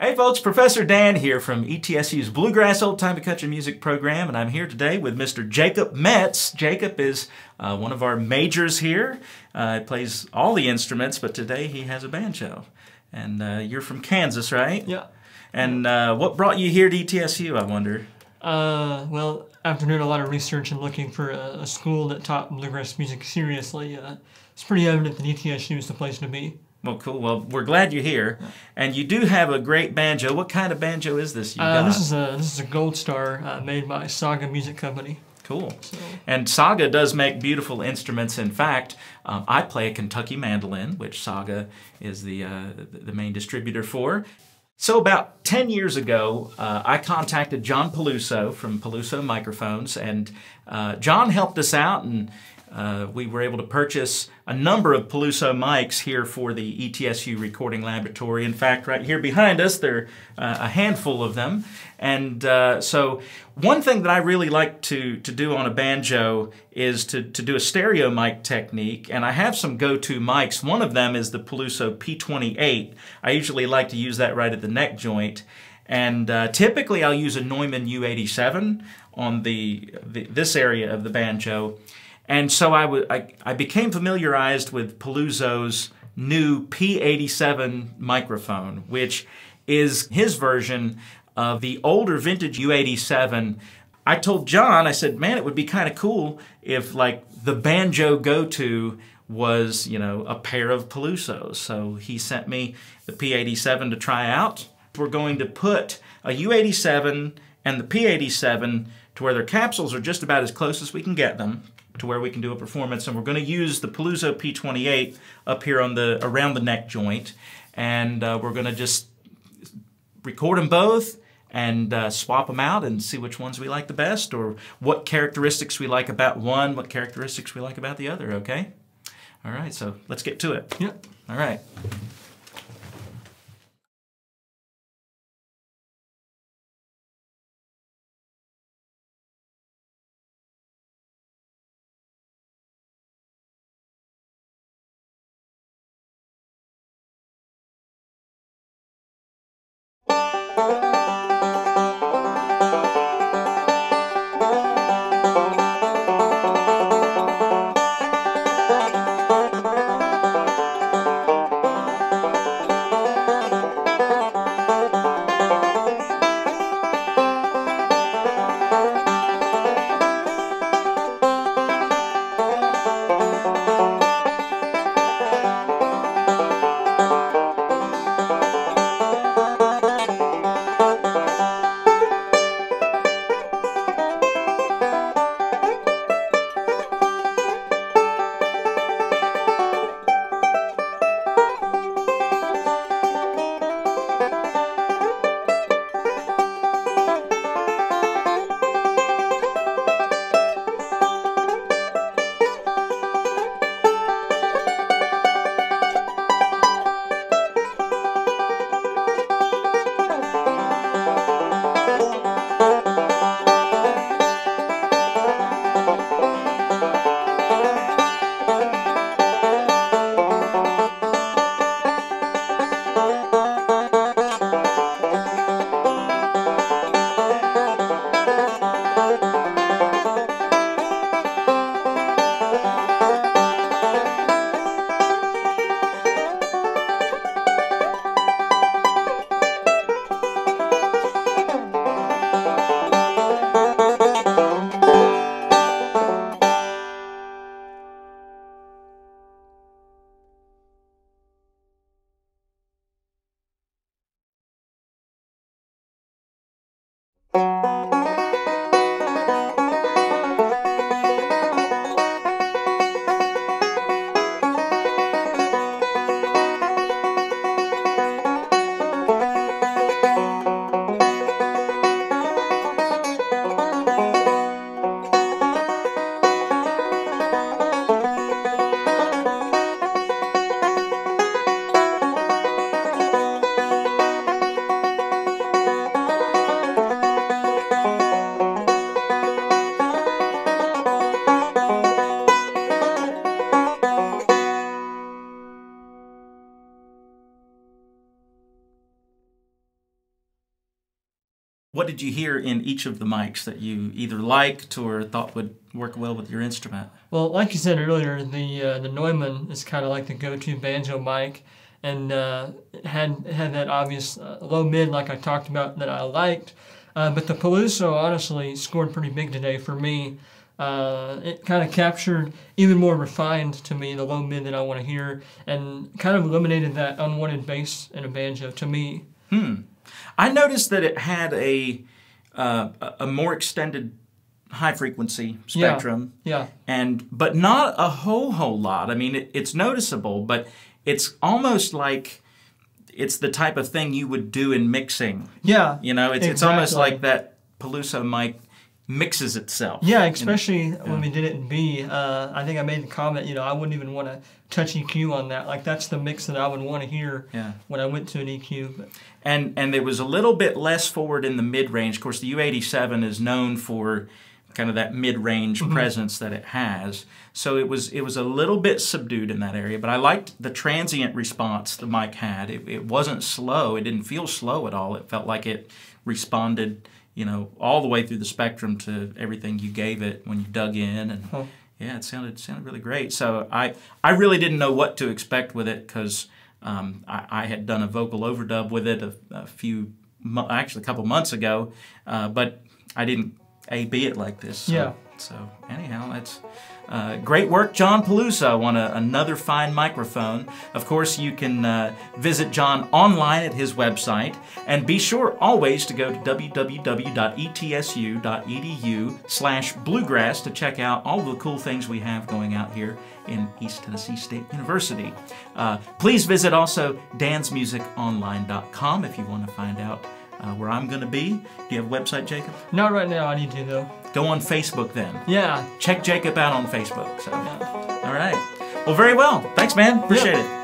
Hey folks, Professor Dan here from ETSU's Bluegrass Old Time Country Music program, and I'm here today with Mr. Jacob Metz. Jacob is uh, one of our majors here. Uh, he plays all the instruments, but today he has a banjo. And uh, you're from Kansas, right? Yeah. And uh, what brought you here to ETSU, I wonder? Uh, well, after doing a lot of research and looking for a, a school that taught bluegrass music seriously, uh, it's pretty evident that ETSU is the place to be. Well, cool. Well, we're glad you're here, and you do have a great banjo. What kind of banjo is this you Uh, got? this is a this is a Gold Star uh, made by Saga Music Company. Cool. So And Saga does make beautiful instruments. In fact, um, I play a Kentucky mandolin, which Saga is the, uh, the main distributor for. So about 10 years ago, uh, I contacted John Peluso from Peluso Microphones, and uh, John helped us out, and uh, we were able to purchase a number of Peluso mics here for the ETSU Recording Laboratory. In fact, right here behind us, there are uh, a handful of them. And uh, so, one thing that I really like to, to do on a banjo is to, to do a stereo mic technique, and I have some go to mics. One of them is the Peluso P28. I usually like to use that right at the neck joint. And uh, typically, I'll use a Neumann U87 on the, the this area of the banjo. And so I, I, I became familiarized with Peluso's new P87 microphone, which is his version of the older vintage U87. I told John, I said, man, it would be kind of cool if like the banjo go-to was, you know, a pair of Pelusos. So he sent me the P87 to try out. We're going to put a U87 and the P87 to where their capsules are just about as close as we can get them to where we can do a performance and we're going to use the Peluso P28 up here on the around the neck joint and uh, we're going to just record them both and uh, swap them out and see which ones we like the best or what characteristics we like about one, what characteristics we like about the other, okay? All right, so let's get to it. Yep. All right. Did you hear in each of the mics that you either liked or thought would work well with your instrument? Well, like you said earlier, the uh, the Neumann is kind of like the go-to banjo mic, and uh, had had that obvious uh, low mid like I talked about that I liked. Uh, but the Peluso honestly scored pretty big today for me. Uh, it kind of captured even more refined to me the low mid that I want to hear, and kind of eliminated that unwanted bass in a banjo to me. Hmm. I noticed that it had a uh, a more extended high frequency spectrum. Yeah. yeah. And but not a whole whole lot. I mean, it, it's noticeable, but it's almost like it's the type of thing you would do in mixing. Yeah. You know, it's exactly. it's almost like that Peluso mic mixes itself. Yeah, especially yeah. when we did it in B. Uh, I think I made the comment, you know, I wouldn't even want to touch EQ on that. Like that's the mix that I would want to hear yeah. when I went to an EQ. But. And and it was a little bit less forward in the mid range. Of course, the U87 is known for kind of that mid-range mm-hmm. presence that it has. So it was it was a little bit subdued in that area, but I liked the transient response the mic had. It, it wasn't slow. It didn't feel slow at all. It felt like it responded you know, all the way through the spectrum to everything you gave it when you dug in, and huh. yeah, it sounded sounded really great. So I I really didn't know what to expect with it because um, I, I, had done a vocal overdub with it a, a few actually a couple months ago, uh, but I didn't a b it like this. So, yeah. So anyhow, that's uh, great work, John Peluso, on a, another fine microphone. Of course, you can uh, visit John online at his website, and be sure always to go to www.etsu.edu slash bluegrass to check out all the cool things we have going out here in East Tennessee State University. Uh, please visit also dansmusiconline.com if you want to find out uh, where I'm going to be. Do you have a website, Jacob? Not right now. I need to though. Go on Facebook then. Yeah. Check Jacob out on Facebook. So, yeah. all right. Well, very well. Thanks, man. Appreciate yeah. it.